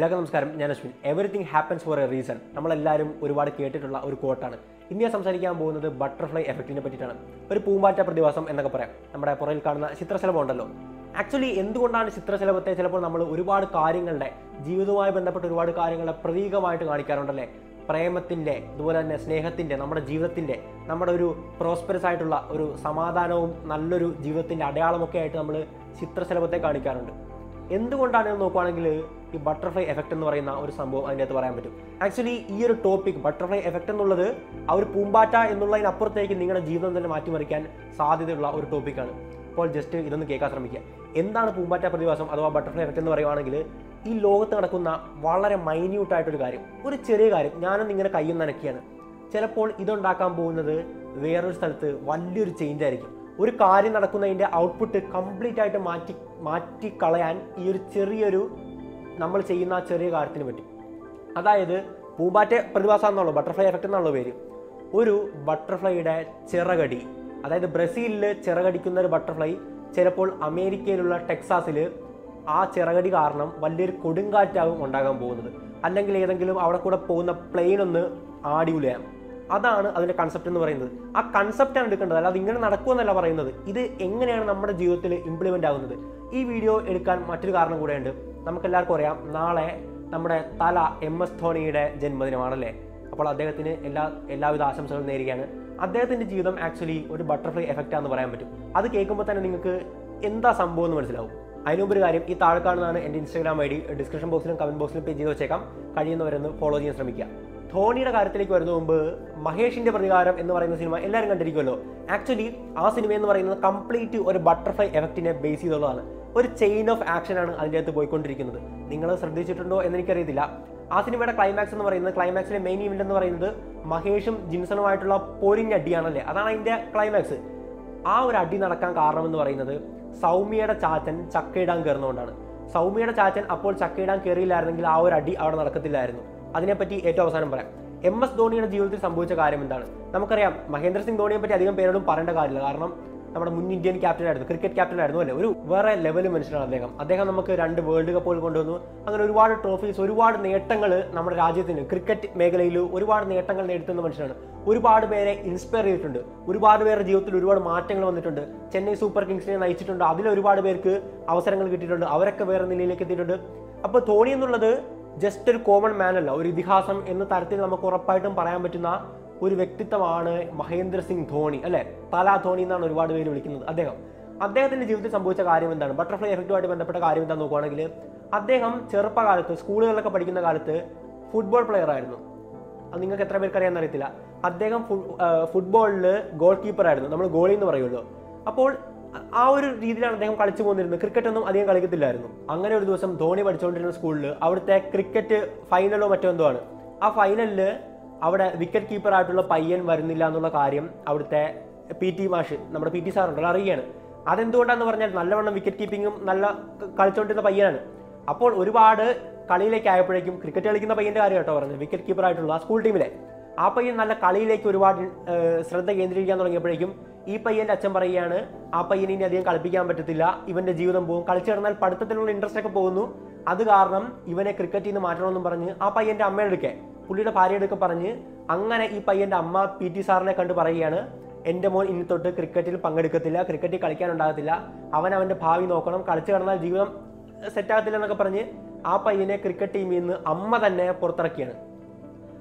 എല്ലാവർക്കും നമസ്കാരം. ഞാൻ Ashwin. Everything happens for a reason നമ്മളെല്ലാവരും ഒരുപാട് കേട്ടിട്ടുള്ള ഒരു കോട്ടാണ് ഞാൻ സംസാരിക്കാൻ പോകുന്നത് ബട്ടർഫ്ലൈ എഫക്റ്റിനെ പറ്റിയിട്ടാണ്. ഒരു പൂമ്പാറ്റ പ്രതിഭാസം എന്നൊക്കെ പറയാം. നമ്മുടെ പുറകിൽ കാണുന്ന ചിത്രശലഭം ഉണ്ടല്ലോ. ആക്ച്വലി എന്തുകൊണ്ടാണ് ചിത്രശലഭത്തെ ചിലപ്പോൾ നമ്മൾ ഒരുപാട് കാര്യങ്ങളുടെ ജീവിതവുമായി ബന്ധപ്പെട്ട ഒരുപാട് കാര്യങ്ങളെ പ്രതീകമായിട്ട് കാണിക്കാറുണ്ടല്ലേ? പ്രേമത്തിന്റെ അതുപോലെ തന്നെ സ്നേഹത്തിന്റെ നമ്മുടെ ജീവിതത്തിന്റെ നമ്മുടെ ഒരു പ്രോസ്പെറസ് ആയിട്ടുള്ള ഒരു സമാധാനവും നല്ലൊരു ജീവിതത്തിന്റെ അടയാളമൊക്കെ ആയിട്ട് നമ്മൾ ചിത്രശലഭത്തെ കാണിക്കാറുണ്ട്. എന്തുകൊണ്ടാണ് എന്ന് നോക്കുവാണെങ്കിൽ ഈ ബട്ടർഫ്ലൈ എഫക്റ്റ് എന്ന് പറയുന്ന ഒരു സംഭവം അതിന്റെ അകത്ത് പറയാൻ പറ്റും. ആക്ച്വലി ഈ ഒരു ടോപ്പിക് ബട്ടർഫ്ലൈ എഫക്റ്റ് എന്നുള്ളത് ആ ഒരു പൂമ്പാറ്റ എന്നുള്ളതിനപ്പുറത്തേക്ക് നിങ്ങളുടെ ജീവിതം തന്നെ മാറ്റിമറിക്കാൻ സാധ്യതയുള്ള ഒരു ടോപ്പിക്കാണ് അപ്പോൾ ജസ്റ്റ് ഇതൊന്ന് കേൾക്കാൻ ശ്രമിക്കുക. എന്താണ് പൂമ്പാറ്റ പ്രതിഭാസം അഥവാ ബട്ടർഫ്ലൈ എഫക്റ്റ് എന്ന് പറയുവാണെങ്കിൽ ഈ ലോകത്ത് നടക്കുന്ന വളരെ മൈന്യൂട്ടായിട്ടൊരു കാര്യം ഒരു ചെറിയ കാര്യം. ഞാനൊന്ന് ഇങ്ങനെ കയ്യിൽ നനക്കിയാണ് ചിലപ്പോൾ ഇതുണ്ടാക്കാൻ പോകുന്നത് വേറൊരു സ്ഥലത്ത് വലിയൊരു ചേഞ്ച് ആയിരിക്കും. ഒരു കാര്യം നടക്കുന്നതിന്റെ ഔട്ട്പുട്ട് കംപ്ലീറ്റ് ആയിട്ട് മാറ്റി മാറ്റിക്കളയാൻ ഈ ഒരു ചെറിയൊരു നമ്മൾ ചെയ്യുന്ന ആ ചെറിയ കാര്യത്തിന് പറ്റും. അതായത് പൂമ്പാറ്റ പ്രതിഭാസം എന്നുള്ളൂ ബട്ടർഫ്ലൈ എഫക്റ്റ് എന്നുള്ള പേര്. ഒരു ബട്ടർഫ്ലൈയുടെ ചിറകടി അതായത് ബ്രസീലിൽ ചിറകടിക്കുന്ന ഒരു ബട്ടർഫ്ലൈ ചിലപ്പോൾ അമേരിക്കയിലുള്ള ടെക്സാസിൽ ആ ചിറകടി കാരണം വലിയൊരു കൊടുങ്കാറ്റാവും ഉണ്ടാകാൻ പോകുന്നത്. അല്ലെങ്കിൽ ഏതെങ്കിലും അവിടെ കൂടെ പോകുന്ന പ്ലെയിൻ ഒന്ന് ആടി അതാണ് അതിന്റെ കൺസെപ്റ്റ് എന്ന് പറയുന്നത്. ആ കൺസെപ്റ്റാണ് എടുക്കേണ്ടത്. അല്ലാതെ ഇങ്ങനെ നടക്കുമെന്നല്ല പറയുന്നത്. ഇത് എങ്ങനെയാണ് നമ്മുടെ ജീവിതത്തിൽ ഇംപ്ലിമെന്റ് ആകുന്നത് ഈ വീഡിയോ എടുക്കാൻ മറ്റൊരു കാരണം കൂടെയുണ്ട്. നമുക്കെല്ലാവർക്കും അറിയാം നാളെ നമ്മുടെ തല എം എസ് ധോണിയുടെ ജന്മദിനമാണല്ലേ? അപ്പോൾ അദ്ദേഹത്തിന് എല്ലാ എല്ലാവിധ ആശംസകളും നേരുകയാണ്. അദ്ദേഹത്തിന്റെ ജീവിതം ആക്ച്വലി ഒരു ബട്ടർഫ്ലൈ എഫക്റ്റ് ആണെന്ന് പറയാൻ പറ്റും. അത് കേൾക്കുമ്പോൾ തന്നെ നിങ്ങൾക്ക് എന്താ സംഭവം എന്ന് മനസ്സിലാവും. അതിന് ഒരു കാര്യം ഈ താഴെ കാണുന്നതാണ് എന്റെ ഇൻസ്റ്റാഗ്രാം ഐ ഡി ഡിസ്ക്രിപ്ഷൻ ബോക്സിലും കമന്റ് ബോക്സിലും പേജ് ചെയ്ത് വെച്ചേക്കാം. കഴിയുന്നവരൊന്ന് ഫോളോ ചെയ്യാൻ ശ്രമിക്കുക. ധോണിയുടെ കാര്യത്തിലേക്ക് വരുന്ന മുമ്പ് മഹേഷിന്റെ പ്രതികാരം എന്ന് പറയുന്ന സിനിമ എല്ലാവരും കണ്ടിരിക്കുമല്ലോ. ആക്ച്വലി ആ സിനിമ എന്ന് പറയുന്നത് കംപ്ലീറ്റ് ഒരു ബട്ടർഫ്ലൈ എഫക്റ്റിനെ ബേസ് ചെയ്തുള്ളതാണ്. ഒരു ചെയിൻ ഓഫ് ആക്ഷനാണ് അതിന്റെ അകത്ത് പോയിക്കൊണ്ടിരിക്കുന്നത്. നിങ്ങൾ ശ്രദ്ധിച്ചിട്ടുണ്ടോ എന്ന് എനിക്കറിയത്തില്ല. ആ സിനിമയുടെ ക്ലൈമാക്സ് എന്ന് പറയുന്നത് ക്ലൈമാക്സിലെ മെയിൻ ഇവന്റ് എന്ന് പറയുന്നത് മഹേഷും ജിൻസണുമായിട്ടുള്ള അടിയാണല്ലേ? അതാണ് അതിന്റെ ക്ലൈമാക്സ് ആ ഒരു അടി നടക്കാൻ കാരണം എന്ന് പറയുന്നത് സൗമ്യയുടെ ചാച്ചൻ ചക്കയിടാൻ കയറുന്നതുകൊണ്ടാണ്. സൗമ്യയുടെ ചാച്ചൻ അപ്പോൾ ചക്കയിടാൻ കയറിയില്ലായിരുന്നെങ്കിൽ ആ ഒരു അടി അവിടെ നടക്കത്തില്ലായിരുന്നു. അതിനെപ്പറ്റി ഏറ്റവും അവസാനം പറയാം. എം എസ് ധോണിയുടെ ജീവിതത്തിൽ സംഭവിച്ച കാര്യം എന്താണ്? നമുക്കറിയാം മഹേന്ദ്ര സിംഗ് ധോണിയെ പറ്റി അധികം പേരോടും പറയേണ്ട കാര്യമില്ല. കാരണം നമ്മുടെ മുൻ ഇന്ത്യൻ ക്യാപ്റ്റൻ ആയിരുന്നു ക്രിക്കറ്റ് ക്യാപ്റ്റൻ ആയിരുന്നു അല്ലേ? ഒരു വേറെ ലെവൽ മനുഷ്യനാണ് അദ്ദേഹം. അദ്ദേഹം നമുക്ക് രണ്ട് വേൾഡ് കപ്പുകൾ കൊണ്ടുവന്നു. അങ്ങനെ ഒരുപാട് ട്രോഫീസ് ഒരുപാട് നേട്ടങ്ങൾ നമ്മുടെ രാജ്യത്തിന് ക്രിക്കറ്റ് മേഖലയിൽ ഒരുപാട് നേട്ടങ്ങൾ നേടുത്തുന്ന മനുഷ്യനാണ്. ഒരുപാട് പേരെ ഇൻസ്പയർ ചെയ്തിട്ടുണ്ട്. ഒരുപാട് പേരുടെ ജീവിതത്തിൽ ഒരുപാട് മാറ്റങ്ങൾ വന്നിട്ടുണ്ട്. ചെന്നൈ സൂപ്പർ കിങ്സിനെ നയിച്ചിട്ടുണ്ട്. അതിൽ ഒരുപാട് പേർക്ക് അവസരങ്ങൾ കിട്ടിയിട്ടുണ്ട്. അവരൊക്കെ വേറെ നിലയിലേക്ക് എത്തിയിട്ടുണ്ട്. അപ്പോൾ ധോണി എന്നുള്ളത് ജസ്റ്റ് ഒരു കോമൺ മാൻ അല്ല ഒരു ഇതിഹാസം എന്ന തരത്തിൽ നമുക്ക് ഉറപ്പായിട്ടും പറയാൻ പറ്റുന്ന ഒരു വ്യക്തിത്വമാണ് മഹേന്ദ്ര സിംഗ് ധോണി അല്ലെ? തല ധോണി എന്നാണ് ഒരുപാട് പേര് വിളിക്കുന്നത്. അദ്ദേഹം അദ്ദേഹത്തിന്റെ ജീവിതത്തിൽ സംഭവിച്ച കാര്യം എന്താണ്? ബട്ടർഫ്ലൈ എഫക്റ്റുമായിട്ട് ബന്ധപ്പെട്ട കാര്യം എന്താണെന്ന് നോക്കുകയാണെങ്കിൽ അദ്ദേഹം ചെറുപ്പകാലത്ത് സ്കൂളുകളിലൊക്കെ പഠിക്കുന്ന കാലത്ത് ഫുട്ബോൾ പ്ലെയർ ആയിരുന്നു. അത് നിങ്ങൾക്ക് എത്ര പേർക്ക് അറിയാമെന്ന് അറിയത്തില്ല. അദ്ദേഹം ഫുട്ബോളിൽ ഗോൾ കീപ്പർ ആയിരുന്നു. നമ്മൾ ഗോളി എന്ന് പറയുമല്ലോ. അപ്പോൾ ആ ഒരു രീതിയിലാണ് അദ്ദേഹം കളിച്ചു പോന്നിരുന്നത്. ക്രിക്കറ്റ് ഒന്നും അധികം കളിക്കത്തില്ലായിരുന്നു. അങ്ങനെ ഒരു ദിവസം ധോണി പഠിച്ചുകൊണ്ടിരുന്ന സ്കൂളിൽ അവിടുത്തെ ക്രിക്കറ്റ് ഫൈനലോ മറ്റോ എന്തോ ആണ്. ആ ഫൈനലിൽ അവിടെ വിക്കറ്റ് കീപ്പർ ആയിട്ടുള്ള പയ്യൻ വരുന്നില്ല എന്നുള്ള കാര്യം അവിടുത്തെ പി ടി മാഷ് നമ്മുടെ പി ടി സാർ ഉണ്ടല്ലോ അറിയുകയാണ്. അതെന്തുകൊണ്ടാന്ന് പറഞ്ഞാൽ നല്ലവണ്ണം വിക്കറ്റ് കീപ്പിങ്ങും നല്ല കളിച്ചുകൊണ്ടിരുന്ന പയ്യനാണ്. അപ്പോൾ ഒരുപാട് കളിയിലേക്ക് ആയപ്പോഴേക്കും ക്രിക്കറ്റ് കളിക്കുന്ന പയ്യന്റെ കാര്യം കേട്ടോ പറഞ്ഞത് വിക്കറ്റ് കീപ്പർ ആയിട്ടുള്ള സ്കൂൾ ടീമിലെ ആ പയ്യൻ നല്ല കളിയിലേക്ക് ഒരുപാട് ശ്രദ്ധ കേന്ദ്രീകരിക്കാൻ തുടങ്ങിയപ്പോഴേക്കും ഈ പയ്യന്റെ അച്ഛൻ പറയുകയാണ് ആ പയ്യനെ ഇനി അധികം കളിപ്പിക്കാൻ പറ്റത്തില്ല. ഇവന്റെ ജീവിതം പോകും. കളിച്ചു കിടന്നാൽ പഠിത്തത്തിലുള്ള ഇൻട്രസ്റ്റ് ഒക്കെ പോകുന്നു. അത് കാരണം ഇവനെ ക്രിക്കറ്റിൽ നിന്ന് മാറ്റണമെന്നും പറഞ്ഞ് ആ പയ്യന്റെ അമ്മയുടെ അടുക്കെ പുള്ളിയുടെ ഭാര്യയുടെ പറഞ്ഞ് അങ്ങനെ ഈ പയ്യന്റെ അമ്മ പി ടി സാറിനെ കണ്ട് പറയുകയാണ് എന്റെ മോൻ ഇനി തൊട്ട് ക്രിക്കറ്റിൽ പങ്കെടുക്കത്തില്ല. ക്രിക്കറ്റിൽ കളിക്കാനുണ്ടാകത്തില്ല അവൻ അവന്റെ ഭാവി നോക്കണം. കളിച്ചു കിടന്നാൽ ജീവിതം സെറ്റ് ആകത്തില്ല എന്നൊക്കെ പറഞ്ഞ് ആ പയ്യനെ ക്രിക്കറ്റ് ടീമിൽ നിന്ന് അമ്മ തന്നെ പുറത്തിറക്കിയാണ്.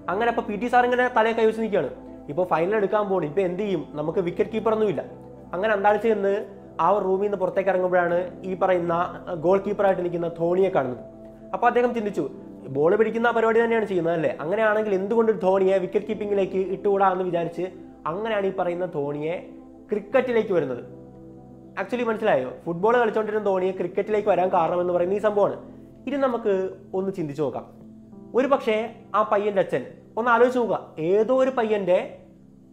അങ്ങനെ അപ്പോൾ പി ടി സാർ ഇങ്ങനെ തലയൊക്കെ വെച്ച് നിൽക്കുകയാണ്. ഇപ്പോൾ ഫൈനൽ എടുക്കാൻ പോകണം ഇപ്പോൾ എന്ത് ചെയ്യും? നമുക്ക് വിക്കറ്റ് കീപ്പർ ഒന്നുമില്ല അങ്ങനെ അന്താഴ്ച ചെന്ന് ആ റൂമിൽ നിന്ന് പുറത്തേക്ക് ഇറങ്ങുമ്പോഴാണ് ഈ പറയുന്ന ഗോൾ കീപ്പറായിട്ട് നിൽക്കുന്ന ധോണിയെ കാണുന്നത്. അപ്പോൾ അദ്ദേഹം ചിന്തിച്ചു ബോൾ പിടിക്കുന്ന പരിപാടി തന്നെയാണ് ചെയ്യുന്നത് അല്ലേ? അങ്ങനെയാണെങ്കിൽ എന്തുകൊണ്ട് ധോണിയെ വിക്കറ്റ് കീപ്പിങ്ങിലേക്ക് ഇട്ടുകൂടാ എന്ന് വിചാരിച്ച് അങ്ങനെയാണ് ഈ പറയുന്ന ധോണിയെ ക്രിക്കറ്റിലേക്ക് വരുന്നത്. ആക്ച്വലി മനസ്സിലായോ? ഫുട്ബോൾ കളിച്ചുകൊണ്ടിരുന്ന ധോണിയെ ക്രിക്കറ്റിലേക്ക് വരാൻ കാരണം എന്ന് പറയുന്ന ഈ സംഭവമാണ്. ഇനി നമുക്ക് ഒന്ന് ചിന്തിച്ചു നോക്കാം. ഒരു പക്ഷേ ആ പയ്യന്റെ അച്ഛൻ ഒന്ന് ആലോചിച്ച് നോക്കുക. ഏതോ ഒരു പയ്യന്റെ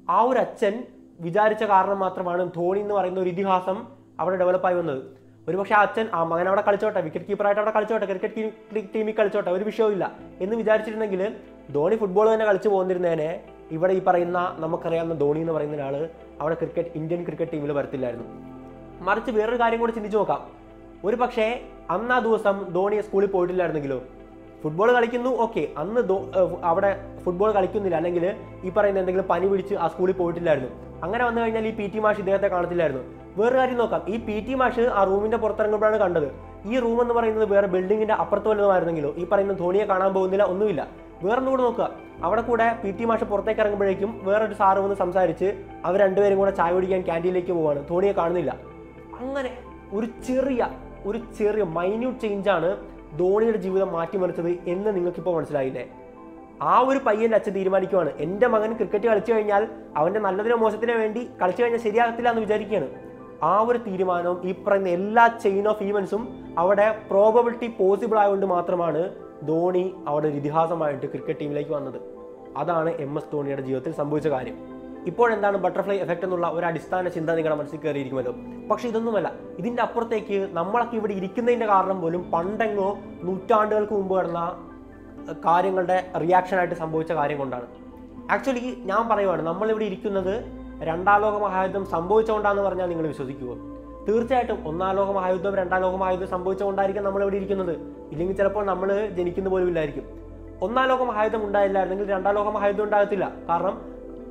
ആ ഒരു അച്ഛൻ വിചാരിച്ച കാരണം മാത്രമാണ് ധോണി എന്ന് പറയുന്ന ഒരു ഇതിഹാസം അവിടെ ഡെവലപ്പായി വന്നത്. ഒരു പക്ഷേ ആ അച്ഛൻ ആ മകൻ അവിടെ കളിച്ചോട്ടെ വിക്കറ്റ് കീപ്പറായിട്ട് അവിടെ കളിച്ചോട്ടെ ക്രിക്കറ്റ് ടീമിൽ കളിച്ചോട്ടെ ഒരു വിഷയമില്ല എന്ന് വിചാരിച്ചിരുന്നെങ്കിൽ ധോണി ഫുട്ബോൾ തന്നെ കളിച്ചു പോകുന്നിരുന്നേനെ ഇവിടെ ഈ പറയുന്ന നമുക്കറിയാവുന്ന ധോണി എന്ന് പറയുന്ന ഒരാൾ അവിടെ ക്രിക്കറ്റ് ഇന്ത്യൻ ക്രിക്കറ്റ് ടീമിൽ വരത്തില്ലായിരുന്നു. മറിച്ച് വേറൊരു കാര്യം കൂടി ചിന്തിച്ചു നോക്കാം. ഒരു പക്ഷേ അന്ന് ദിവസം ധോണി സ്കൂളിൽ പോയിട്ടില്ലായിരുന്നെങ്കിലോ? ഫുട്ബോൾ കളിക്കുന്നു ഓക്കെ അന്ന് അവിടെ ഫുട്ബോൾ കളിക്കുന്നില്ല. അല്ലെങ്കിൽ ഈ പറയുന്ന എന്തെങ്കിലും പനി പിടിച്ച് ആ സ്കൂളിൽ പോയിട്ടില്ലായിരുന്നു. അങ്ങനെ വന്നു കഴിഞ്ഞാൽ ഈ പി ടി മാഷ് ഇദ്ദേഹത്തെ കാണത്തില്ലായിരുന്നു. വേറെ കാര്യം നോക്കാം. ഈ പി ടി മാഷ് ആ റൂമിന്റെ പുറത്തിറങ്ങുമ്പോഴാണ് കണ്ടത്. ഈ റൂം എന്ന് പറയുന്നത് വേറെ ബിൽഡിങ്ങിന്റെ അപ്പുറത്ത് വല്ലതുമായിരുന്നെങ്കിലോ ഈ പറയുന്ന ധോണിയെ കാണാൻ പോകുന്നില്ല ഒന്നുമില്ല. വേറെ കൂടെ നോക്കുക. അവിടെ കൂടെ പി ടി മാഷ് പുറത്തേക്ക് ഇറങ്ങുമ്പോഴേക്കും വേറൊരു സാറ് വന്ന് സംസാരിച്ച് അവർ രണ്ടുപേരും കൂടെ ചായ കുടിക്കാൻ ക്യാന്റീനിലേക്ക് പോവാണ്. ധോണിയെ കാണുന്നില്ല. അങ്ങനെ ഒരു ചെറിയ ഒരു ചെറിയ മൈന്യൂട്ട് ചേഞ്ചാണ് ധോണിയുടെ ജീവിതം മാറ്റിമറിച്ചത് എന്ന് നിങ്ങൾക്കിപ്പോൾ മനസ്സിലായില്ലേ? ആ ഒരു പയ്യന്റെ അച്ഛൻ തീരുമാനിക്കുവാണ്. എന്റെ മകൻ ക്രിക്കറ്റ് കളിച്ചു കഴിഞ്ഞാൽ അവന്റെ നല്ലതിനോ മോശത്തിനോ വേണ്ടി കളിച്ചു കഴിഞ്ഞാൽ ശരിയാകത്തില്ല എന്ന് വിചാരിക്കുകയാണ്. ആ ഒരു തീരുമാനവും ഈ പറയുന്ന എല്ലാ ചെയിൻ ഓഫ് ഈവൻസും അവിടെ പ്രോബബിലിറ്റി പോസിബിൾ ആയതുകൊണ്ട് മാത്രമാണ് ധോണി അവിടെ ഒരു ഇതിഹാസമായിട്ട് ക്രിക്കറ്റ് ടീമിലേക്ക് വന്നത്. അതാണ് എം എസ് ധോണിയുടെ ജീവിതത്തിൽ സംഭവിച്ച കാര്യം. ഇപ്പോഴെന്താണ് ബട്ടർഫ്ലൈ എഫക്റ്റ് എന്നുള്ള ഒരു അടിസ്ഥാന ചിന്ത നിങ്ങളുടെ മനസ്സിൽ കയറിയിരിക്കുമല്ലോ പക്ഷേ ഇതൊന്നുമല്ല. ഇതിന്റെ അപ്പുറത്തേക്ക് നമ്മളൊക്കെ ഇവിടെ ഇരിക്കുന്നതിന്റെ കാരണം പോലും പണ്ടെങ്ങോ നൂറ്റാണ്ടുകൾക്ക് മുമ്പ് നടന്ന കാര്യങ്ങളുടെ റിയാക്ഷനായിട്ട് സംഭവിച്ച കാര്യം കൊണ്ടാണ്. ആക്ച്വലി ഞാൻ പറയുവാണ് നമ്മളിവിടെ ഇരിക്കുന്നത് രണ്ടാം ലോക മഹായുദ്ധം സംഭവിച്ചുകൊണ്ടാന്ന് പറഞ്ഞാൽ നിങ്ങൾ വിശ്വസിക്കുമോ തീർച്ചയായിട്ടും ഒന്നാം ലോക മഹായുദ്ധം രണ്ടാം ലോക മഹായുദ്ധം സംഭവിച്ചുകൊണ്ടായിരിക്കും നമ്മൾ ഇവിടെ ഇരിക്കുന്നത്. ഇല്ലെങ്കിൽ ചിലപ്പോൾ നമ്മൾ ജനിക്കുന്ന പോലും ഇല്ലായിരിക്കും. ഒന്നാം ലോക മഹായുദ്ധം ഉണ്ടായില്ലായിരുന്നെങ്കിൽ രണ്ടാം ലോക മഹായുദ്ധം ഉണ്ടാകത്തില്ല. കാരണം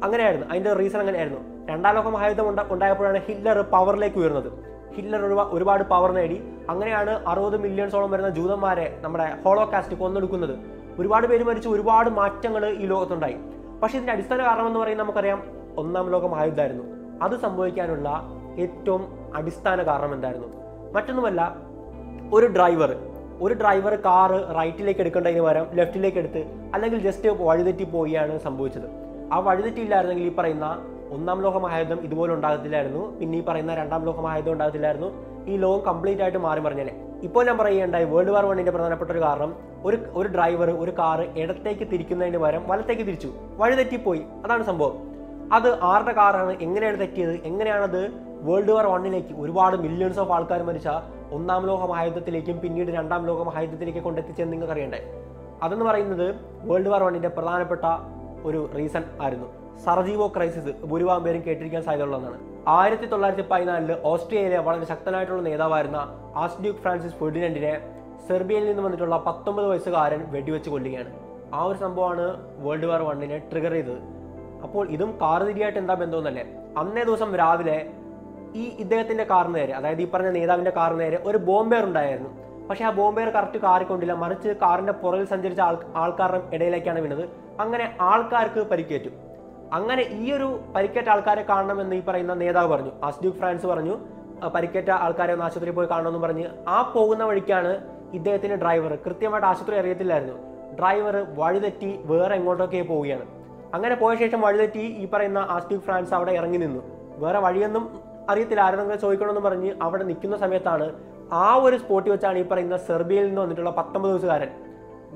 അങ്ങനെയായിരുന്നു. അതിന്റെ റീസൺ അങ്ങനെയായിരുന്നു. രണ്ടാം ലോക മഹായുദ്ധം ഉണ്ട ഉണ്ടായപ്പോഴാണ് ഹിറ്റ്ലർ പവറിലേക്ക് ഉയർന്നത്. ഹിറ്റ്ലർ ഒരുപാട് പവർ നേടി. അങ്ങനെയാണ് അറുപത് മില്യൺസോളം വരുന്ന ജൂതന്മാരെ നമ്മുടെ ഹോളോ കാസ്റ്റ് കൊന്നെടുക്കുന്നത്. ഒരുപാട് പേര് മരിച്ചു ഒരുപാട് മാറ്റങ്ങൾ ഈ ലോകത്തുണ്ടായി. പക്ഷേ ഇതിന്റെ അടിസ്ഥാന കാരണം എന്ന് പറയുന്നത് നമുക്കറിയാം ഒന്നാം ലോക മഹായുദ്ധമായിരുന്നു അത് സംഭവിക്കാനുള്ള ഏറ്റവും അടിസ്ഥാന കാരണം എന്തായിരുന്നു? മറ്റൊന്നുമല്ല ഒരു ഡ്രൈവർ ഒരു ഡ്രൈവർ കാറ് റൈറ്റിലേക്ക് എടുക്കേണ്ടതിന് പകരം ലെഫ്റ്റിലേക്ക് എടുത്ത് അല്ലെങ്കിൽ ജസ്റ്റ് വഴിതെറ്റി പോവുകയാണ് സംഭവിച്ചത്. ആ വഴുതിട്ടില്ലായിരുന്നെങ്കിൽ ഈ പറയുന്ന ഒന്നാം ലോക മഹായുദ്ധം ഇതുപോലെ ഉണ്ടാകത്തില്ലായിരുന്നു. പിന്നെ ഈ പറയുന്ന രണ്ടാം ലോക മഹായുദ്ധം ഉണ്ടാകത്തില്ലായിരുന്നു. ഈ ലോകം കംപ്ലീറ്റ് ആയിട്ട് മാറി മറിഞ്ഞേനെ ഇപ്പോൾ ഞാൻ പറയുകയുണ്ടായി വേൾഡ് വാർ വണ്ണിന്റെ പ്രധാനപ്പെട്ട ഒരു കാരണം ഒരു ഒരു ഡ്രൈവർ ഒരു കാറ് ഇടത്തേക്ക് തിരിക്കുന്നതിന് പകരം വലത്തേക്ക് തിരിച്ചു. വഴിതെറ്റിപ്പോയി. അതാണ് സംഭവം. അത് ആരുടെ കാറാണ് എങ്ങനെയാണ് തെറ്റിയത്? എങ്ങനെയാണത്? വേൾഡ് വാർ വണ്ണിലേക്ക് ഒരുപാട് മില്യൺസ് ഓഫ് ആൾക്കാർ മരിച്ച ഒന്നാം ലോക മഹായുദ്ധത്തിലേക്കും പിന്നീട് രണ്ടാം ലോക മഹായുദ്ധത്തിലേക്ക് കൊണ്ടെത്തിച്ചെന്ന് നിങ്ങൾക്ക് അറിയണ്ടേ അതെന്ന് പറയുന്നത് വേൾഡ് വാർ വണ്ണിന്റെ പ്രധാനപ്പെട്ട ഒരു റീസൺ ആയിരുന്നു. സർജീവോ ക്രൈസിസ് ഭൂരിഭാഗം പേരും കേട്ടിരിക്കാൻ സാധ്യതയുള്ളതാണ് ആയിരത്തി തൊള്ളായിരത്തി പതിനാലിൽ ഓസ്ട്രേലിയ വളരെ ശക്തനായിട്ടുള്ള നേതാവായിരുന്ന ആസ്ഡ്യൂക്ക് ഫ്രാൻസിസ് ഫെർഡിനൻഡിനെ സെർബിയയിൽ നിന്ന് വന്നിട്ടുള്ള പത്തൊമ്പത് വയസ്സുകാരൻ വെടിവെച്ച് കൊല്ലുകയാണ്. ആ ഒരു സംഭവമാണ് വേൾഡ് വാർ വണ്ണിനെ ട്രിഗർ ചെയ്തത്. അപ്പോൾ ഇതും കാർതിരിയായിട്ട് എന്താ ബന്ധമെന്നല്ലേ? അന്നേ ദിവസം രാവിലെ ഈ ഇദ്ദേഹത്തിന്റെ കാറിന് നേരെ അതായത് ഈ പറഞ്ഞ നേതാവിന്റെ കാറിന് നേരെ ഒരു ബോംബേർ ഉണ്ടായിരുന്നു. പക്ഷേ ആ ബോംബേർ കറക്റ്റ് കാറിക്കൊണ്ടില്ല. മറിച്ച് കാറിന്റെ പുറകിൽ സഞ്ചരിച്ച ആൾ ആൾക്കാരുടെ ഇടയിലേക്കാണ് വീണത്. അങ്ങനെ ആൾക്കാർക്ക് പരിക്കേറ്റു. അങ്ങനെ ഈ ഒരു പരിക്കേറ്റ ആൾക്കാരെ കാണണമെന്ന് ഈ പറയുന്ന നേതാവ് പറഞ്ഞു. ആസ്ഡ്യൂക്ക് ഫ്രാൻസ് പറഞ്ഞു "ആ, പരിക്കേറ്റ ആൾക്കാരെ ഒന്ന് ആശുപത്രിയിൽ പോയി കാണണമെന്ന് പറഞ്ഞ് ആ പോകുന്ന വഴിക്കാണ് ഇദ്ദേഹത്തിന്റെ ഡ്രൈവർ. കൃത്യമായിട്ട് ആശുപത്രി അറിയത്തില്ലായിരുന്നു. ഡ്രൈവർ വഴിതെറ്റി വേറെ എങ്ങോട്ടൊക്കെ പോവുകയാണ്. അങ്ങനെ പോയ ശേഷം വഴിതെറ്റി ഈ പറയുന്ന ആസ്റ്റിക് ഫ്രാൻസ് അവിടെ ഇറങ്ങി നിന്നു. വേറെ വഴിയൊന്നും അറിയത്തില്ല. ആരെങ്കിലും ചോദിക്കണമെന്ന് പറഞ്ഞ് അവിടെ നിൽക്കുന്ന സമയത്താണ് ആ ഒരു സ്പോട്ടിൽ വെച്ചാണ് ഈ പറയുന്ന സെർബിയയിൽ നിന്ന് വന്നിട്ടുള്ള പത്തൊമ്പത് ദിവസക്കാരൻ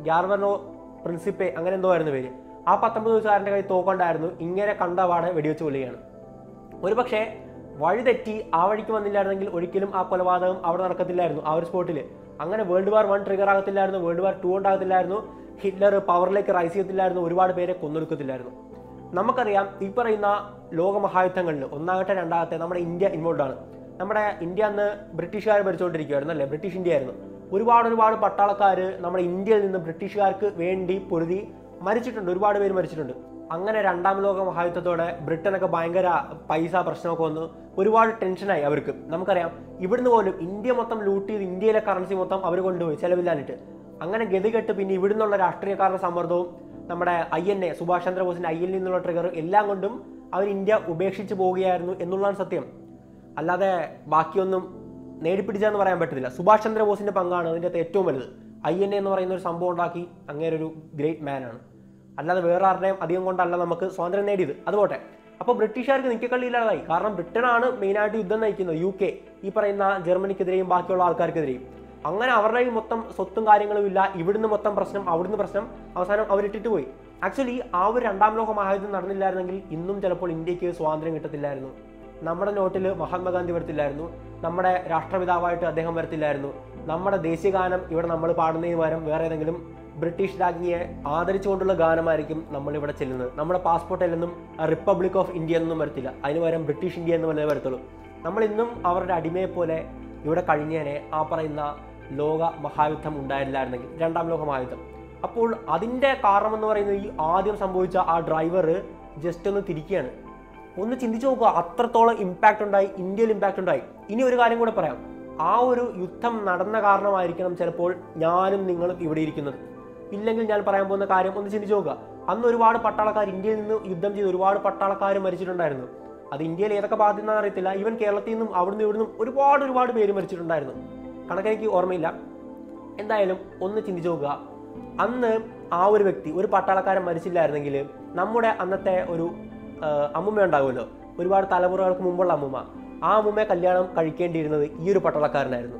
ഗ്യാർവനോ പ്രിൻസിപ്പെ അങ്ങനെ എന്തോ ആയിരുന്നു പേര്. ആ പത്തൊമ്പത് ദിവസക്കാരന്റെ കൈ തോക്കൊണ്ടായിരുന്നു ഇങ്ങനെ കണ്ട വാട വെടിവെച്ച് കൊല്ലുകയാണ്. ഒരുപക്ഷെ വഴിതെറ്റി ആ വഴിക്ക് വന്നില്ലായിരുന്നെങ്കിൽ ഒരിക്കലും ആ കൊലപാതകം അവിടെ നടക്കത്തില്ലായിരുന്നു ആ ഒരു സ്പോട്ടിൽ അങ്ങനെ വേൾഡ് വാർ വൺ ട്രിഗർ ആകത്തില്ലായിരുന്നു വേൾഡ് വാർ ടു ഉണ്ടാകത്തില്ലായിരുന്നു ഹിറ്റ്ലർ പവറിലേക്ക് റൈസ് ചെയ്യത്തില്ലായിരുന്നു ഒരുപാട് പേരെ കൊന്നൊടുക്കത്തില്ലായിരുന്നു. നമുക്കറിയാം ഈ പറയുന്ന ലോകമഹായുദ്ധങ്ങളിൽ ഒന്നാകട്ടെ രണ്ടാകട്ടെ നമ്മുടെ ഇന്ത്യ ഇൻവോൾവ് ആണ്. നമ്മുടെ ഇന്ത്യ അന്ന് ബ്രിട്ടീഷുകാർ ഭരിച്ചുകൊണ്ടിരിക്കുകയായിരുന്നു അല്ലേ? ബ്രിട്ടീഷ് ഇന്ത്യ ആയിരുന്നു. ഒരുപാട് ഒരുപാട് പട്ടാളക്കാർ നമ്മുടെ ഇന്ത്യയിൽ നിന്ന് ബ്രിട്ടീഷുകാർക്ക് വേണ്ടി പൊരുതി മരിച്ചിട്ടുണ്ട്. ഒരുപാട് പേര് മരിച്ചിട്ടുണ്ട്. അങ്ങനെ രണ്ടാം ലോക മഹായുദ്ധത്തോടെ ബ്രിട്ടനൊക്കെ ഭയങ്കര പൈസ പ്രശ്നമൊക്കെ വന്നു. ഒരുപാട് ടെൻഷനായി അവർക്ക്. നമുക്കറിയാം ഇവിടുന്ന് പോലും ഇന്ത്യ മൊത്തം ലൂട്ട് ചെയ്ത് ഇന്ത്യയിലെ കറൻസി മൊത്തം അവർ കൊണ്ടുപോയി ചെലവില്ലാനിട്ട് അങ്ങനെ ഗതികെട്ട് പിന്നെ ഇവിടുന്നുള്ള രാഷ്ട്രീയക്കാരുടെ സമ്മർദ്ദവും നമ്മുടെ ഐ എൻ എ സുഭാഷ് ചന്ദ്രബോസിന്റെ ഐ എൻ നിന്നുള്ള ട്രിഗർ എല്ലാം കൊണ്ടും അവർ ഇന്ത്യ ഉപേക്ഷിച്ച് പോവുകയായിരുന്നു എന്നുള്ളതാണ് സത്യം. അല്ലാതെ ബാക്കിയൊന്നും നേടിപ്പിടിച്ചതെന്ന് പറയാൻ പറ്റത്തില്ല. സുഭാഷ് ചന്ദ്രബോസിന്റെ പങ്കാണ് അതിന്റെ ഏറ്റവും വലുത്. ഐ എൻ എ എന്ന് പറയുന്ന ഒരു സംഭവം ഉണ്ടാക്കി അങ്ങേരെ ഒരു ഗ്രേറ്റ് മാൻ ആണ്. അല്ലാതെ വേറെ ആരുടെയും അധികം കൊണ്ടല്ല നമുക്ക് സ്വാതന്ത്ര്യം നേടിയത്. അതുപോട്ടെ. അപ്പോൾ ബ്രിട്ടീഷുകാർക്ക് നിൽക്കക്കള്ളിയില്ലാതായി കാരണം ബ്രിട്ടനാണ് മെയിനായിട്ട് യുദ്ധം നയിക്കുന്നത്. യു കെ ഈ പറയുന്ന ജർമ്മനിക്കെതിരെയും ബാക്കിയുള്ള ആൾക്കാർക്കെതിരെയും. അങ്ങനെ അവരുടെ മൊത്തം സ്വത്തും കാര്യങ്ങളും ഇല്ല. ഇവിടുന്ന് മൊത്തം പ്രശ്നം അവിടുന്ന് പ്രശ്നം അവസാനം അവരിട്ടിട്ട് പോയി. ആക്ച്വലി ആ ഒരു രണ്ടാം ലോക മഹായുദ്ധം നടന്നില്ലായിരുന്നെങ്കിൽ ഇന്നും ചിലപ്പോൾ ഇന്ത്യയ്ക്ക് സ്വാതന്ത്ര്യം കിട്ടത്തില്ലായിരുന്നു. നമ്മുടെ നോട്ടിൽ മഹാത്മാഗാന്ധി വരത്തില്ലായിരുന്നു. നമ്മുടെ രാഷ്ട്രപിതാവായിട്ട് അദ്ദേഹം വരത്തില്ലായിരുന്നു. നമ്മുടെ ദേശീയഗാനം ഇവിടെ നമ്മൾ പാടുന്നതിന് പകരം വേറെ ഏതെങ്കിലും ബ്രിട്ടീഷ് രാജ്ഞിയെ ആദരിച്ചുകൊണ്ടുള്ള ഗാനമായിരിക്കും നമ്മൾ ഇവിടെ ചെല്ലുന്നത്. നമ്മുടെ പാസ്പോർട്ടിൽ നിന്നും റിപ്പബ്ലിക് ഓഫ് ഇന്ത്യ എന്നൊന്നും വരത്തില്ല. അതിന് പകരം ബ്രിട്ടീഷ് ഇന്ത്യ എന്ന് വല്ലതേ വരത്തുള്ളൂ. നമ്മൾ ഇന്നും അവരുടെ അടിമയെ പോലെ ഇവിടെ കഴിഞ്ഞേനെ ആ പറയുന്ന ലോക മഹായുദ്ധം ഉണ്ടായില്ലായിരുന്നെങ്കിൽ രണ്ടാം ലോക മഹായുദ്ധം. അപ്പോൾ അതിന്റെ കാരണം എന്ന് പറയുന്നത് ഈ ആദ്യം സംഭവിച്ച ആ ഡ്രൈവർ ജസ്റ്റ് ഒന്ന് തിരിക്കുകയാണ്. ഒന്ന് ചിന്തിച്ചു നോക്കുക അത്രത്തോളം ഇമ്പാക്റ്റ് ഉണ്ടായി ഇന്ത്യയിൽ ഇമ്പാക്റ്റ് ഉണ്ടായി. ഇനി ഒരു കാര്യം കൂടെ പറയാം. ആ ഒരു യുദ്ധം നടന്ന കാരണമായിരിക്കണം ചിലപ്പോൾ ഞാനും നിങ്ങളും ഇവിടെ ഇരിക്കുന്നത്. ഇല്ലെങ്കിൽ ഞാൻ പറയാൻ പോകുന്ന കാര്യം ഒന്ന് ചിന്തിച്ചു നോക്കുക. അന്ന് ഒരുപാട് പട്ടാളക്കാർ ഇന്ത്യയിൽ നിന്ന് യുദ്ധം ചെയ്ത് ഒരുപാട് പട്ടാളക്കാർ മരിച്ചിട്ടുണ്ടായിരുന്നു. അത് ഇന്ത്യയിൽ ഏതൊക്കെ ബാധ്യത അറിയത്തില്ല. ഈവൻ കേരളത്തിൽ നിന്നും അവിടുന്ന് ഇവിടുന്നും ഒരുപാട് ഒരുപാട് പേര് മരിച്ചിട്ടുണ്ടായിരുന്നു. കണക്കെനിക്ക് ഓർമ്മയില്ല. എന്തായാലും ഒന്ന് ചിന്തിച്ചു നോക്കുക. അന്ന് ആ ഒരു വ്യക്തി ഒരു പട്ടാളക്കാരൻ മരിച്ചില്ലായിരുന്നെങ്കിൽ നമ്മുടെ അന്നത്തെ ഒരു അമ്മുമ്മ ഉണ്ടാകുമല്ലോ. ഒരുപാട് തലമുറകൾക്ക് മുമ്പുള്ള അമ്മുമ്മ. ആ അമ്മുമ്മയെ കല്യാണം കഴിക്കേണ്ടിയിരുന്നത് ഈ ഒരു പട്ടാളക്കാരനായിരുന്നു.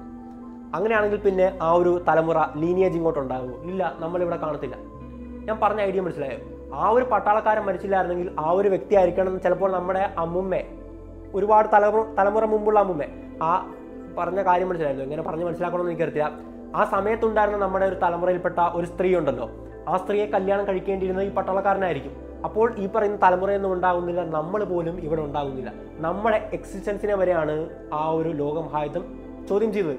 അങ്ങനെയാണെങ്കിൽ പിന്നെ ആ ഒരു തലമുറ ലീനിയേജ് ഇങ്ങോട്ട് ഉണ്ടാകുമോ? ഇല്ല നമ്മളിവിടെ കാണത്തില്ല. ഞാൻ പറഞ്ഞ ഐഡിയ മനസ്സിലായോ? ആ ഒരു പട്ടാളക്കാരൻ മരിച്ചില്ലായിരുന്നെങ്കിൽ ആ ഒരു വ്യക്തി ആയിരിക്കണം ചിലപ്പോൾ നമ്മുടെ അമ്മുമ്മ ഒരുപാട് തലമുറ തലമുറ മുമ്പുള്ള അമ്മുമ്മ. ആ പറഞ്ഞ കാര്യം മനസ്സിലായല്ലോ? ഇങ്ങനെ പറഞ്ഞ് മനസ്സിലാക്കണമെന്ന് എനിക്കറിയില്ല ആ സമയത്തുണ്ടായിരുന്ന നമ്മുടെ ഒരു തലമുറയിൽപ്പെട്ട ഒരു സ്ത്രീ ഉണ്ടല്ലോ. ആ സ്ത്രീയെ കല്യാണം കഴിക്കേണ്ടിയിരുന്നത് ഈ പട്ടാളക്കാരനായിരിക്കും. അപ്പോൾ ഈ പറയുന്ന തലമുറയൊന്നും ഉണ്ടാകുന്നില്ല നമ്മൾ പോലും ഇവിടെ ഉണ്ടാകുന്നില്ല നമ്മുടെ എക്സിസ്റ്റൻസിനെ വരെയാണ് ആ ഒരു ലോകമഹായുദ്ധം ചോദ്യം ചെയ്തത്.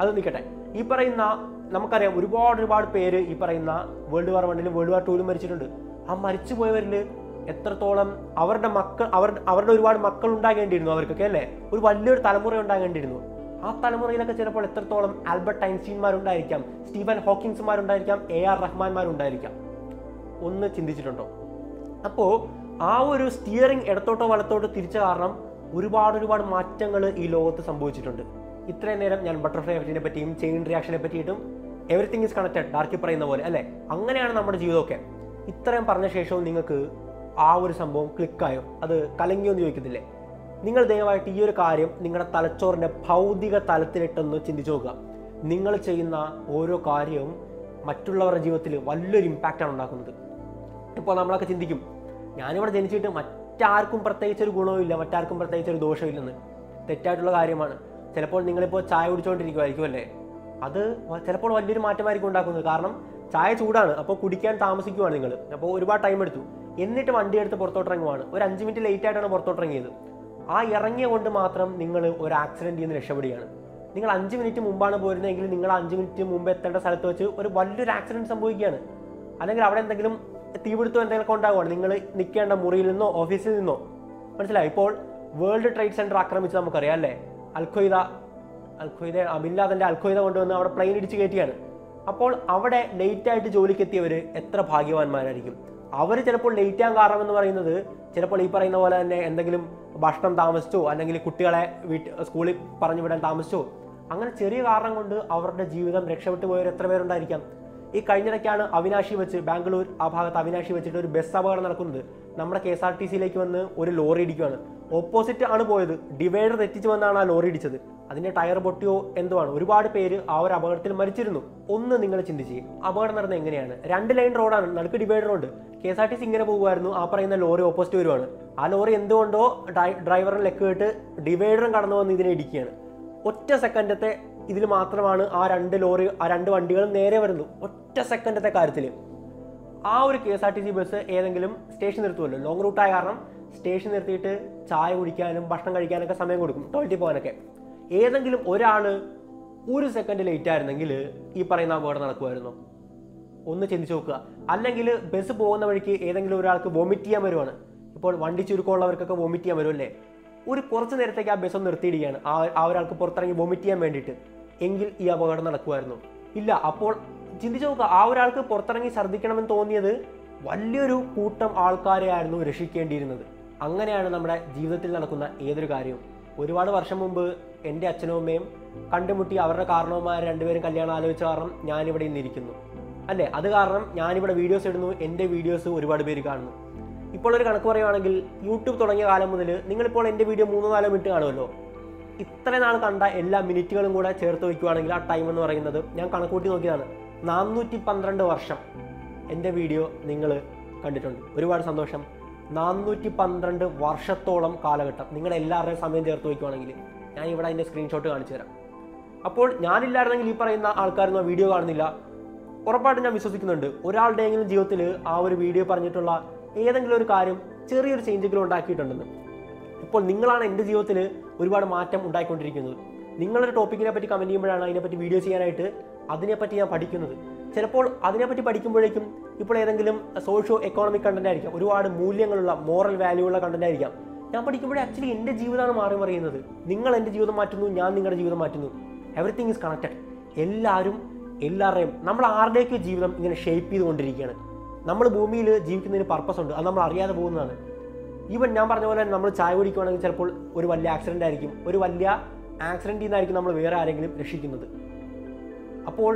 അത് നിൽക്കട്ടെ. ഈ പറയുന്ന നമുക്കറിയാം ഒരുപാട് ഒരുപാട് പേര് ഈ പറയുന്ന വേൾഡ് വാർ വണ്ണിലും വേൾഡ് വാർ ടൂവിലും മരിച്ചിട്ടുണ്ട്. ആ മരിച്ചു പോയവരിൽ എത്രത്തോളം അവരുടെ മക്കൾ അവർ അവരുടെ ഒരുപാട് മക്കൾ ഉണ്ടാകേണ്ടിയിരുന്നു അവർക്കൊക്കെ അല്ലേ? ഒരു വലിയൊരു തലമുറ ഉണ്ടാകേണ്ടിയിരുന്നു. ആ തലമുറയിലൊക്കെ ചിലപ്പോൾ എത്രത്തോളം ആൽബർട്ട് ഐൻസ്റ്റീൻമാരുണ്ടായിരിക്കാം സ്റ്റീഫൻ ഹോക്കിങ്സ്മാരുണ്ടായിരിക്കാം എ ആർ റഹ്മാൻമാരുണ്ടായിരിക്കാം. ഒന്ന് ചിന്തിച്ചിട്ടുണ്ടോ? അപ്പോൾ ആ ഒരു സ്റ്റിയറിംഗ് ഇടത്തോട്ടോ വലത്തോട്ടോ തിരിച്ച കാരണം ഒരുപാട് ഒരുപാട് മാറ്റങ്ങൾ ഈ ലോകത്ത് സംഭവിച്ചിട്ടുണ്ട്. ഇത്രയും നേരം ഞാൻ ബട്ടർഫ്ലൈ എഫക്റ്റിനെ പറ്റിയും ചെയിൻ റിയാക്ഷനെ പറ്റിയിട്ടും എവറിത്തിങ് ഈസ് കണക്റ്റഡ് ഡാർക്കി പറയുന്ന പോലെ അല്ലേ? അങ്ങനെയാണ് നമ്മുടെ ജീവിതമൊക്കെ. ഇത്രയും പറഞ്ഞ ശേഷവും നിങ്ങൾക്ക് ആ ഒരു സംഭവം ക്ലിക്കായോ അത് കലങ്ങിയോ എന്ന് ചോദിക്കത്തില്ലേ? നിങ്ങൾ ദയവായിട്ട് ഈ ഒരു കാര്യം നിങ്ങളുടെ തലച്ചോറിന്റെ ഭൗതിക തലത്തിലിട്ടൊന്ന് ചിന്തിച്ചു നോക്കുക. നിങ്ങൾ ചെയ്യുന്ന ഓരോ കാര്യവും മറ്റുള്ളവരുടെ ജീവിതത്തിൽ വലിയൊരു ഇമ്പാക്റ്റാണ് ഉണ്ടാക്കുന്നത്. ഇപ്പോൾ നമ്മളൊക്കെ ചിന്തിക്കും. ഞാനിവിടെ ജനിച്ചിട്ട് മറ്റാർക്കും പ്രത്യേകിച്ച് ഒരു ഗുണവുമില്ല മറ്റാർക്കും പ്രത്യേകിച്ച് ഒരു ദോഷമില്ലെന്ന് തെറ്റായിട്ടുള്ള കാര്യമാണ്. ചിലപ്പോൾ നിങ്ങളിപ്പോൾ ചായ കുടിച്ചുകൊണ്ടിരിക്കുമായിരിക്കും അല്ലേ? അത് ചിലപ്പോൾ വലിയൊരു മാറ്റമായിരിക്കും ഉണ്ടാക്കുന്നത്. കാരണം ചായ ചൂടാണ് അപ്പോൾ കുടിക്കാൻ താമസിക്കുവാണ് നിങ്ങൾ അപ്പോൾ ഒരുപാട് ടൈം എടുത്തു. എന്നിട്ട് വണ്ടി എടുത്ത് പുറത്തോട്ടിറങ്ങുവാണ്. ഒരു അഞ്ച് മിനിറ്റ് ലേറ്റ് ആയിട്ടാണ് പുറത്തോട്ടിറങ്ങിയത്. ആ ഇറങ്ങിയ കൊണ്ട് മാത്രം നിങ്ങൾ ഒരു ആക്സിഡന്റിൽ നിന്ന് രക്ഷപ്പെടുകയാണ്. നിങ്ങൾ അഞ്ച് മിനിറ്റ് മുമ്പാണ് പോരുന്നതെങ്കിൽ നിങ്ങൾ അഞ്ച് മിനിറ്റ് മുമ്പ് എത്തേണ്ട സ്ഥലത്ത് വെച്ച് ഒരു വലിയൊരു ആക്സിഡന്റ് സംഭവിക്കുകയാണ്. അല്ലെങ്കിൽ അവിടെ എന്തെങ്കിലും തീപിടുത്തം എന്തെങ്കിലും ഉണ്ടാവുകയാണ്. നിങ്ങൾ നിൽക്കേണ്ട മുറിയിൽ നിന്നോ ഓഫീസിൽ നിന്നോ. മനസ്സിലായി? ഇപ്പോൾ വേൾഡ് ട്രേഡ് സെന്റർ ആക്രമിച്ച് നമുക്കറിയാം അല്ലേ? അൽഖ്വയ്ദ അൽഖ്വയ്ദ അബില്ലാദന്റെ അൽഖ്വയ്ദ കൊണ്ടുവന്ന് അവിടെ പ്ലെയിൻ ഇടിച്ച് കയറ്റിയാണ്. അപ്പോൾ അവിടെ ലേറ്റ് ആയിട്ട് ജോലിക്ക് എത്തിയവർ എത്ര ഭാഗ്യവാന്മാരായിരിക്കും? അവർ ചിലപ്പോൾ ലേറ്റ് ആകാൻ കാരണം എന്ന് പറയുന്നത് ചിലപ്പോൾ ഈ പറയുന്ന പോലെ തന്നെ എന്തെങ്കിലും ഭക്ഷണം താമസിച്ചോ അല്ലെങ്കിൽ കുട്ടികളെ വീട്ടിൽ സ്കൂളിൽ പറഞ്ഞു വിടാൻ താമസിച്ചോ. അങ്ങനെ ചെറിയ കാരണം കൊണ്ട് അവരുടെ ജീവിതം രക്ഷപ്പെട്ടു പോയവർ എത്ര പേരുണ്ടായിരിക്കാം? ഈ കഴിഞ്ഞിടയ്ക്കാണ് അവിനാശി വെച്ച് ബാംഗ്ലൂർ ആ ഭാഗത്ത് അവിനാശി വെച്ചിട്ട് ഒരു ബസ് അപകടം നടക്കുന്നത്. നമ്മുടെ കെ എസ് ആർ ടി സിയിലേക്ക് വന്ന് ഒരു ലോറി ഇടിക്കുകയാണ് ഓപ്പോസിറ്റ് ആണ് പോയത്. ഡിവൈഡർ തെറ്റിച്ച് വന്നാണ് ആ ലോറി ഇടിച്ചത്. അതിന്റെ ടയർ പൊട്ടിയോ എന്തോ ആണ്. ഒരുപാട് പേര് ആ ഒരു അപകടത്തിൽ മരിച്ചിരുന്നു. ഒന്ന് നിങ്ങൾ ചിന്തിച്ച്. അപകടം നടന്നത് എങ്ങനെയാണ്? രണ്ട് ലൈൻ റോഡാണ്. നടുക്ക് ഡിവൈഡർ ഉണ്ട്. K S R T C ഇങ്ങനെ പോകുമായിരുന്നു. ആ പറയുന്ന ലോറി ഓപ്പോസിറ്റ് വരുവാണ്. ആ ലോറി എന്തുകൊണ്ടോ ഡ്രൈവറിന് ലെക്ക് കേട്ട് ഡിവൈഡറും കടന്നു വന്ന് ഇതിനെ ഇടിക്കുകയാണ്. ഒറ്റ സെക്കൻഡത്തെ ഇതിൽ മാത്രമാണ് ആ രണ്ട് ലോറി ആ രണ്ട് വണ്ടികളും നേരെ വരുന്നു ഒറ്റ സെക്കൻഡത്തെ കാര്യത്തിൽ ആ ഒരു K S R T C bus ഏതെങ്കിലും സ്റ്റേഷൻ നിർത്തുമല്ലോ? ലോങ് റൂട്ടായ കാരണം സ്റ്റേഷൻ നിർത്തിയിട്ട് ചായ കുടിക്കാനും ഭക്ഷണം കഴിക്കാനൊക്കെ സമയം കൊടുക്കും ടോയ്ലറ്റിൽ പോകാനൊക്കെ. ഏതെങ്കിലും ഒരാൾ ഒരു സെക്കൻഡ് ലേറ്റ് ആയിരുന്നെങ്കിൽ ഈ പറയുന്ന അപകടം നടക്കുമായിരുന്നു. ഒന്ന് ചിന്തിച്ച് നോക്കുക. അല്ലെങ്കിൽ ബസ് പോകുന്ന വഴിക്ക് ഏതെങ്കിലും ഒരാൾക്ക് വോമിറ്റ് ചെയ്യാൻ വരുവാണ്. ഇപ്പോൾ വണ്ടി ചുരുക്കമുള്ളവർക്കൊക്കെ വൊമിറ്റ് ചെയ്യാൻ വരുമല്ലേ? ഒരു കുറച്ച് നേരത്തേക്ക് ആ ബസ് ഒന്ന് നിർത്തിയിടുകയാണ്. ആ ഒരാൾക്ക് പുറത്തിറങ്ങി വോമിറ്റ് ചെയ്യാൻ വേണ്ടിയിട്ട്. എങ്കിൽ ഈ അപകടം നടക്കുമായിരുന്നു. ഇല്ല അപ്പോൾ ചിന്തിച്ചു നോക്കുക ആ ഒരാൾക്ക് പുറത്തിറങ്ങി ഛർദ്ദിക്കണമെന്ന് തോന്നിയത് വലിയൊരു കൂട്ടം ആൾക്കാരെ ആയിരുന്നു രക്ഷിക്കേണ്ടിയിരുന്നത്. അങ്ങനെയാണ് നമ്മുടെ ജീവിതത്തിൽ നടക്കുന്ന ഏതൊരു കാര്യവും. ഒരുപാട് വർഷം മുമ്പ് എന്റെ അച്ഛനും അമ്മയും കണ്ടുമുട്ടി അവരുടെ കാരണവന്മാർ രണ്ടുപേരും കല്യാണം ആലോചിച്ച കാരണം ഞാനിവിടെ ഇന്നിരിക്കുന്നു. അല്ലേ? അത് കാരണം ഞാനിവിടെ വീഡിയോസ് ഇടുന്നു എന്റെ വീഡിയോസ് ഒരുപാട് പേര് കാണുന്നു. ഇപ്പോൾ ഒരു കണക്ക് പറയുവാണെങ്കിൽ യൂട്യൂബ് തുടങ്ങിയ കാലം മുതൽ നിങ്ങളിപ്പോൾ എന്റെ വീഡിയോ മൂന്നോ നാലോ മിനിറ്റ് കാണുമല്ലോ. ഇത്ര നാൾ കണ്ട എല്ലാ മിനിറ്റുകളും കൂടെ ചേർത്ത് വയ്ക്കുവാണെങ്കിൽ ആ ടൈം എന്ന് പറയുന്നത് ഞാൻ കണക്കൂട്ടി നോക്കിയതാണ്. നാനൂറ്റി പന്ത്രണ്ട് വർഷം എന്റെ വീഡിയോ നിങ്ങൾ കണ്ടിട്ടുണ്ട്. ഒരുപാട് സന്തോഷം. നാനൂറ്റി പന്ത്രണ്ട് വർഷത്തോളം കാലഘട്ടം നിങ്ങൾ എല്ലാവരുടെയും സമയം ചേർത്ത് വയ്ക്കുവാണെങ്കിൽ ഞാൻ ഇവിടെ അതിന്റെ സ്ക്രീൻഷോട്ട് കാണിച്ചു തരാം. അപ്പോൾ ഞാനില്ലായിരുന്നെങ്കിൽ ഈ പറയുന്ന ആൾക്കാരൊന്നും വീഡിയോ കാണുന്നില്ല. ഉറപ്പായിട്ടും ഞാൻ വിശ്വസിക്കുന്നുണ്ട്. ഒരാളുടെയെങ്കിലും ജീവിതത്തിൽ ആ ഒരു വീഡിയോ പറഞ്ഞിട്ടുള്ള ഏതെങ്കിലും ഒരു കാര്യം ചെറിയൊരു ചേഞ്ചെങ്കിലും ഉണ്ടാക്കിയിട്ടുണ്ടെന്ന്. ഇപ്പോൾ നിങ്ങളാണ് എന്റെ ജീവിതത്തിൽ ഒരുപാട് മാറ്റം ഉണ്ടായിക്കൊണ്ടിരിക്കുന്നത്. നിങ്ങളൊരു ടോപ്പിക്കിനെ പറ്റി കമന്റ് ചെയ്യുമ്പോഴാണ് അതിനെപ്പറ്റി വീഡിയോ ചെയ്യാനായിട്ട് അതിനെപ്പറ്റി ഞാൻ പഠിക്കുന്നത്. ചിലപ്പോൾ അതിനെപ്പറ്റി പഠിക്കുമ്പോഴേക്കും ഇപ്പോൾ ഏതെങ്കിലും സോഷ്യോ എക്കോണമിക് കണ്ടന്റ് ആയിരിക്കാം. ഒരുപാട് മൂല്യങ്ങളുള്ള മോറൽ വാല്യൂ ഉള്ള കണ്ടന്റ് ആയിരിക്കാം. ഞാൻ പഠിക്കുമ്പോഴേ ആക്ച്വലി എന്റെ ജീവിതമാണ് മാറി മറിയുന്നത്. നിങ്ങൾ എന്റെ ജീവിതം മാറ്റുന്നു ഞാൻ നിങ്ങളുടെ ജീവിതം മാറ്റുന്നു. എവറിത്തിങ് ഈസ് കണക്റ്റഡ് എല്ലാവരും എല്ലാവരുടെയും നമ്മൾ ആരുടെയൊക്കെ ജീവിതം ഇങ്ങനെ ഷേപ്പ് ചെയ്തുകൊണ്ടിരിക്കുകയാണ്. നമ്മൾ ഭൂമിയിൽ ജീവിക്കുന്നതിന് പർപ്പസ് ഉണ്ട്. അത് നമ്മൾ അറിയാതെ പോകുന്നതാണ്. ഈവൻ ഞാൻ പറഞ്ഞ പോലെ നമ്മൾ ചായ കുടിക്കുകയാണെങ്കിൽ ചിലപ്പോൾ ഒരു വലിയ ആക്സിഡന്റ് ആയിരിക്കും. ഒരു വലിയ ആക്സിഡന്റിൽ നിന്നായിരിക്കും നമ്മൾ വേറെ ആരെങ്കിലും രക്ഷിക്കുന്നത്. അപ്പോൾ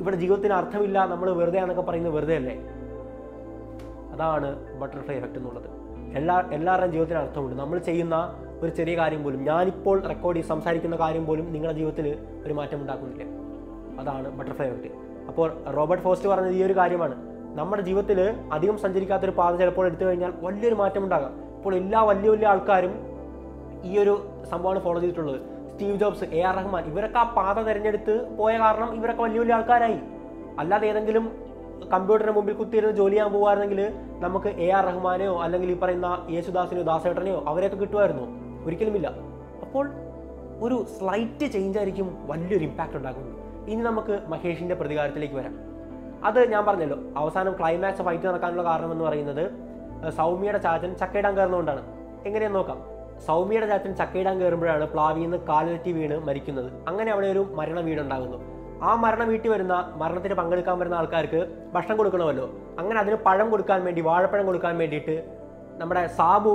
ഇവിടെ ജീവിതത്തിന് അർത്ഥമില്ല നമ്മൾ വെറുതെ എന്നൊക്കെ പറയുന്നത് വെറുതെ അല്ലേ? അതാണ് ബട്ടർഫ്ലൈ എഫക്റ്റ് എന്നുള്ളത്. എല്ലാ എല്ലാവരുടെയും ജീവിതത്തിന് അർത്ഥമുണ്ട്. നമ്മൾ ചെയ്യുന്ന ഒരു ചെറിയ കാര്യം പോലും ഞാനിപ്പോൾ റെക്കോർഡ് ചെയ്ത് സംസാരിക്കുന്ന കാര്യം പോലും നിങ്ങളുടെ ജീവിതത്തിൽ ഒരു മാറ്റം ഉണ്ടാക്കുന്നില്ല. അതാണ് ബട്ടർഫ്ലൈ എഫക്റ്റ് അപ്പോൾ റോബർട്ട് ഫോസ്റ്റ് പറഞ്ഞത് ഈ ഒരു കാര്യമാണ്. നമ്മുടെ ജീവിതത്തിൽ അധികം സഞ്ചരിക്കാത്തൊരു പാത ചിലപ്പോൾ എടുത്തു കഴിഞ്ഞാൽ വലിയൊരു മാറ്റം ഉണ്ടാകാം ഇപ്പോൾ എല്ലാ വലിയ വലിയ ആൾക്കാരും ഈ ഒരു സംഭവമാണ് ഫോളോ ചെയ്തിട്ടുള്ളത്. Steve Jobs A R Rahman ഇവരൊക്കെ ആ പാത തിരഞ്ഞെടുത്ത് പോയ കാരണം ഇവരൊക്കെ വലിയ വലിയ ആൾക്കാരായി. അല്ലാതെ ഏതെങ്കിലും കമ്പ്യൂട്ടറിന് മുമ്പിൽ കുത്തിയിരുന്ന് ജോലി ചെയ്യാൻ പോകുമായിരുന്നെങ്കിൽ നമുക്ക് എ ആർ റഹ്മാനെയോ അല്ലെങ്കിൽ ഈ പറയുന്ന യേശുദാസിനെയോ ദാസേട്ടനെയോ അവരെയൊക്കെ കിട്ടുമായിരുന്നു. ഒരിക്കലുമില്ല. അപ്പോൾ ഒരു സ്ലൈറ്റ് ചേഞ്ച് ആയിരിക്കും വലിയൊരു ഇമ്പാക്റ്റ് ഉണ്ടാക്കുന്നത്. ഇനി നമുക്ക് മഹേഷിന്റെ പ്രതികാരത്തിലേക്ക് വരാം. അത് ഞാൻ പറഞ്ഞല്ലോ അവസാനം ക്ലൈമാക്സ് ഫൈറ്റ് നടക്കാനുള്ള കാരണം എന്ന് പറയുന്നത് സൗമ്യയുടെ ചാച്ചൻ ചക്കയിടാൻ കയറുന്നതുകൊണ്ടാണ്. എങ്ങനെയെന്ന് നോക്കാം. സൗമ്യയുടെ ചാച്ചൻ ചക്കയിടാൻ കയറുമ്പോഴാണ് പ്ലാവിയിൽ നിന്ന് കാലിലെറ്റി വീണ് മരിക്കുന്നത്. അങ്ങനെ അവിടെ ഒരു മരണ വീടുണ്ടാകുന്നു. ആ മരണ വീട്ടിൽ വരുന്ന മരണത്തിന് പങ്കെടുക്കാൻ വരുന്ന ആൾക്കാർക്ക് ഭക്ഷണം കൊടുക്കണമല്ലോ. അങ്ങനെ അതിന് പഴം കൊടുക്കാൻ വേണ്ടി വാഴപ്പഴം കൊടുക്കാൻ വേണ്ടിയിട്ട് നമ്മുടെ സാബു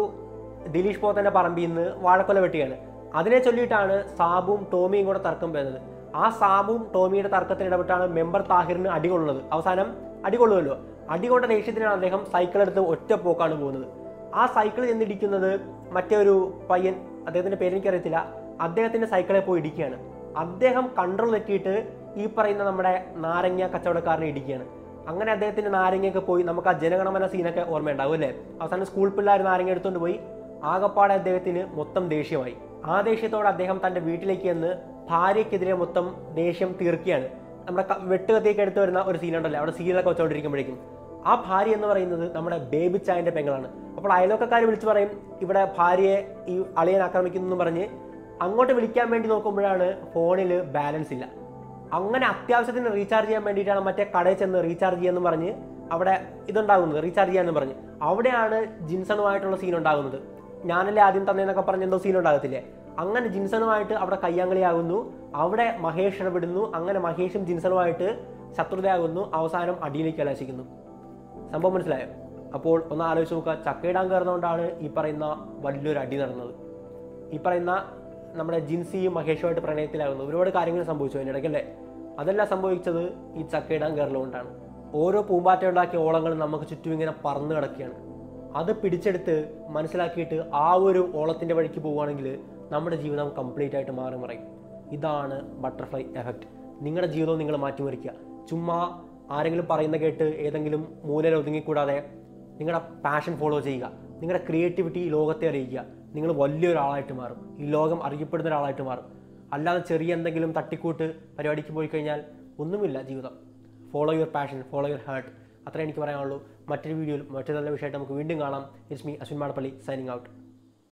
ദിലീഷ് പോത്തന്റെ പറമ്പിൽ നിന്ന് വാഴക്കൊല വെട്ടിയാണ്. അതിനെ ചൊല്ലിയിട്ടാണ് സാബുവും ടോമിയും കൂടെ തർക്കം വരുന്നത്. ആ സാബുവും ടോമിയുടെ തർക്കത്തിന് ഇടപെട്ടാണ് മെമ്പർ താഹിറിന് അടികൊള്ളുന്നത് അവസാനം അടികൊള്ളുമല്ലോ അടികൊണ്ട ദേഷ്യത്തിനാണ് അദ്ദേഹം സൈക്കിൾ എടുത്ത് ഒറ്റ പോക്കാണ് പോകുന്നത്. ആ സൈക്കിൾ ചെന്നിടിക്കുന്നത് മറ്റേ ഒരു പയ്യൻ അദ്ദേഹത്തിന്റെ പേരെനിക്കറിയത്തില്ല. അദ്ദേഹത്തിന്റെ സൈക്കിളിൽ പോയി ഇടിക്കുകയാണ്. അദ്ദേഹം കൺട്രോൾ തെറ്റിയിട്ട് ഈ പറയുന്ന നമ്മുടെ നാരങ്ങ കച്ചവടക്കാരനെ ഇടിക്കുകയാണ്. അങ്ങനെ അദ്ദേഹത്തിന്റെ നാരങ്ങയൊക്കെ പോയി നമുക്ക് ആ ജനഗണമന സീനൊക്കെ ഓർമ്മയുണ്ടാവും അല്ലേ? അവസാനം സ്കൂൾ പിള്ളേർ നാരങ്ങ എടുത്തുകൊണ്ട് പോയി. ആകപ്പാടെ അദ്ദേഹത്തിന് മൊത്തം ദേഷ്യമായി. ആ ദേഷ്യത്തോടെ അദ്ദേഹം തന്റെ വീട്ടിലേക്ക് ചെന്ന് ഭാര്യയ്ക്കെതിരെ മൊത്തം ദേഷ്യം തീർക്കുകയാണ്. നമ്മുടെ വെട്ടുകത്തേക്ക് എടുത്ത് വരുന്ന ഒരു സീനുണ്ടല്ലോ അവിടെ സീനൊക്കെ വെച്ചോണ്ടിരിക്കുമ്പോഴേക്കും. ആ ഭാര്യ എന്ന് പറയുന്നത് നമ്മുടെ ബേബി ചായന്റെ പെങ്ങളാണ്. അപ്പോൾ അയലോക്കക്കാർ വിളിച്ചു പറയും ഇവിടെ ഭാര്യയെ ഈ അളിയൻ ആക്രമിക്കുന്നു എന്ന് പറഞ്ഞ് അങ്ങോട്ട് വിളിക്കാൻ വേണ്ടി നോക്കുമ്പോഴാണ് ഫോണിൽ ബാലൻസ് ഇല്ല. അങ്ങനെ അത്യാവശ്യത്തിന് റീചാർജ് ചെയ്യാൻ വേണ്ടിയിട്ടാണ് മറ്റേ കടയിൽ ചെന്ന് റീചാർജ് ചെയ്യാന്ന് പറഞ്ഞ് അവിടെ ഇതുണ്ടാകുന്നത് റീചാർജ് ചെയ്യാന്ന് പറഞ്ഞ്. അവിടെയാണ് ജിൻസണുമായിട്ടുള്ള സീൻ ഉണ്ടാകുന്നത്. ഞാനല്ലേ ആദ്യം തന്നെന്നൊക്കെ പറഞ്ഞ എന്തോ സീൻ ഉണ്ടാകത്തില്ലേ? അങ്ങനെ ജിൻസണുമായിട്ട് അവിടെ കയ്യാങ്കളിയാകുന്നു. അവിടെ മഹേഷ് ഇടപെടുന്നു. അങ്ങനെ മഹേഷും ജിൻസണുമായിട്ട് ശത്രുതയാകുന്നു. അവസാനം അടിയിലേക്ക് കലാശിക്കുന്നു. സംഭവം മനസ്സിലായോ? അപ്പോൾ ഒന്ന് ആലോചിച്ച് നോക്കുക. ചക്കയിടാൻ കയറുന്നതുകൊണ്ടാണ് ഈ പറയുന്ന വലിയൊരു അടി നടന്നത്. ഈ പറയുന്ന നമ്മുടെ ജിൻസിയും മഹേഷുമായിട്ട് പ്രണയത്തിലാകുന്നത് ഒരുപാട് കാര്യങ്ങൾ സംഭവിച്ചു അതിന്റെ ഇടയ്ക്കല്ലേ അതെല്ലാം സംഭവിച്ചത് ഈ ചക്കയിടാൻ കയറലുകൊണ്ടാണ് ഓരോ പൂമ്പാറ്റ ഉണ്ടാക്കിയ ഓളങ്ങൾ നമുക്ക് ചുറ്റും ഇങ്ങനെ പറന്നു കിടക്കുകയാണ്. അത് പിടിച്ചെടുത്ത് മനസ്സിലാക്കിയിട്ട് ആ ഒരു ഓളത്തിന്റെ വഴിക്ക് പോവുകയാണെങ്കിൽ നമ്മുടെ ജീവിതം കംപ്ലീറ്റ് ആയിട്ട് മാറി മറയും ഇതാണ് ബട്ടർഫ്ലൈ എഫക്റ്റ് നിങ്ങളുടെ ജീവിതവും നിങ്ങൾ മാറ്റിമറിക്കുക. ചുമ്മാ ആരെങ്കിലും പറയുന്ന കേട്ട് ഏതെങ്കിലും മൂലയിൽ ഒതുങ്ങിക്കൂടാതെ നിങ്ങളുടെ പാഷൻ ഫോളോ ചെയ്യുക. നിങ്ങളുടെ ക്രിയേറ്റിവിറ്റി ലോകത്തെ അറിയിക്കുക. നിങ്ങൾ വലിയൊരാളായിട്ട് മാറും. ഈ ലോകം അറിയപ്പെടുന്ന ഒരാളായിട്ട് മാറും. അല്ലാതെ ചെറിയ എന്തെങ്കിലും തട്ടിക്കൂട്ട് പരിപാടിക്ക് പോയി കഴിഞ്ഞാൽ ഒന്നുമില്ല ജീവിതം. Follow your passion follow your heart അത്രേ എനിക്ക് പറയാനുള്ളൂ. മറ്റൊരു വീഡിയോയിൽ മറ്റൊരു നല്ല വിഷയമായിട്ട് നമുക്ക് വീണ്ടും കാണാം. It's me Ashwin Madappally signing out